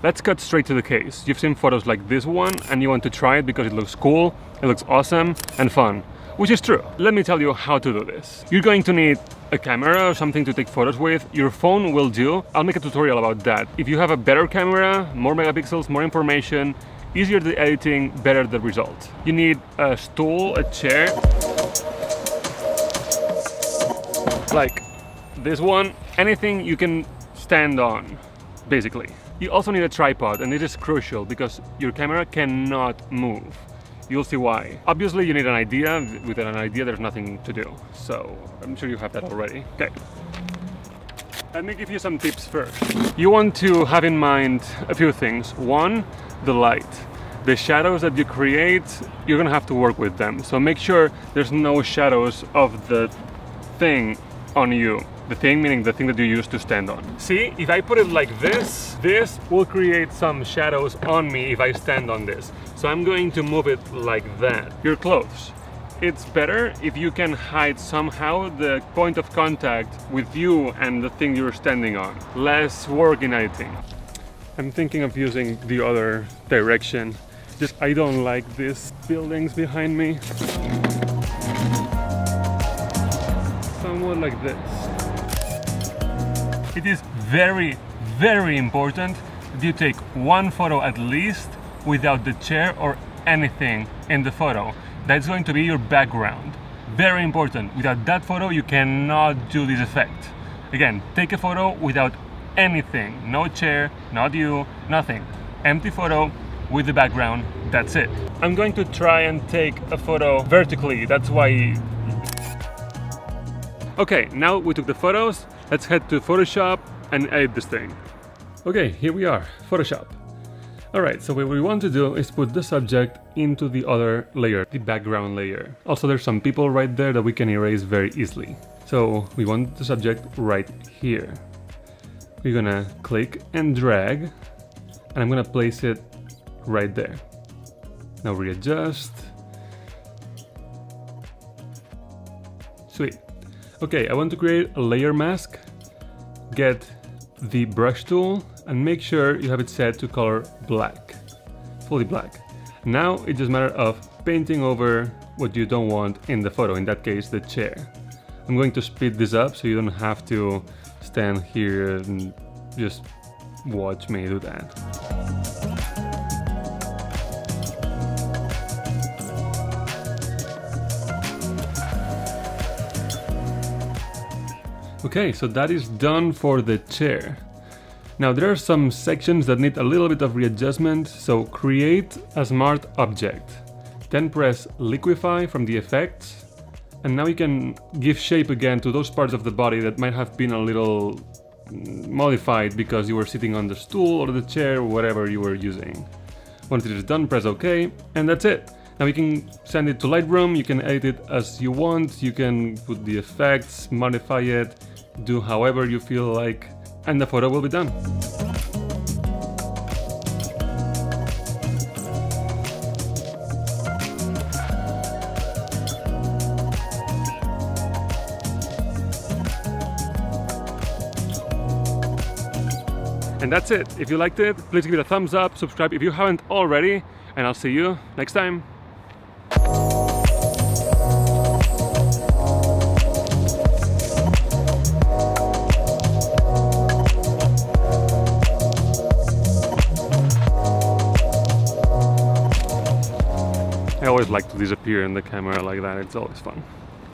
Let's cut straight to the case. You've seen photos like this one and you want to try it because it looks cool, it looks awesome and fun, which is true. Let me tell you how to do this. You're going to need a camera or something to take photos with. Your phone will do. I'll make a tutorial about that. If you have a better camera, more megapixels, more information, easier the editing, better the result. You need a stool, a chair, like this one, anything you can stand on, basically. You also need a tripod and it is crucial because your camera cannot move. You'll see why. Obviously you need an idea, without an idea there's nothing to do. So I'm sure you have that already. Okay. Let me give you some tips first. You want to have in mind a few things. One, the light. The shadows that you create, you're gonna have to work with them. So make sure there's no shadows of the thing on you. The thing meaning the thing that you use to stand on. See, if I put it like this, this will create some shadows on me if I stand on this. So I'm going to move it like that. Your clothes. It's better if you can hide somehow the point of contact with you and the thing you're standing on. Less work in editing. I'm thinking of using the other direction. Just I don't like these buildings behind me. Somewhat like this. It is very, very important that you take one photo at least without the chair or anything in the photo. That's going to be your background. Very important. Without that photo, you cannot do this effect. Again, take a photo without anything. No chair, not you, nothing. Empty photo with the background, that's it. I'm going to try and take a photo vertically. That's why Okay, now we took the photos, let's head to Photoshop and edit this thing. Okay, here we are, Photoshop. Alright, so what we want to do is put the subject into the other layer, the background layer. Also there's some people right there that we can erase very easily. So we want the subject right here. We're gonna click and drag, and I'm gonna place it right there. Now readjust. Sweet. Okay, I want to create a layer mask. Get the brush tool and make sure you have it set to color black, fully black. Now it's just a matter of painting over what you don't want in the photo, in that case the chair. I'm going to speed this up so you don't have to stand here and just watch me do that. Okay, so that is done for the chair. Now there are some sections that need a little bit of readjustment, so create a smart object. Then press liquify from the effects, and now you can give shape again to those parts of the body that might have been a little modified because you were sitting on the stool or the chair or whatever you were using. Once it is done, press OK, and that's it. Now you can send it to Lightroom, you can edit it as you want, you can put the effects, modify it, do however you feel like, and the photo will be done. And that's it. If you liked it, please give it a thumbs up, subscribe if you haven't already, and I'll see you next time. I always like to disappear in the camera like that, it's always fun.